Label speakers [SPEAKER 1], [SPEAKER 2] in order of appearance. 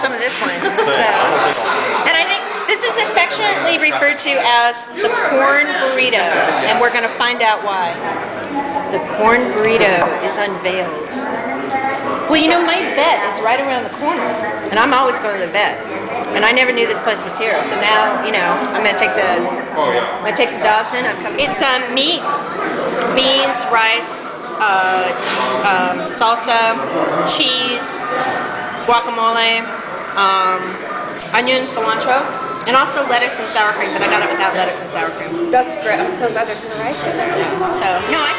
[SPEAKER 1] some of this one. So, and I think this is affectionately referred to as the Porn Burrito, and we're going to find out why. The Porn Burrito is unveiled. Well, you know, my vet is right around the corner, and I'm always going to the vet. And I never knew this place was here, so now, you know, I'm gonna take the, I'm gonna take the dogs in. I'm coming. It's um, meat, beans, rice, uh, um, salsa, cheese, guacamole, um, onion, cilantro, and also lettuce and sour cream. But I got it without lettuce and sour cream.
[SPEAKER 2] That's great. I'm so glad they're right there.
[SPEAKER 1] So no, I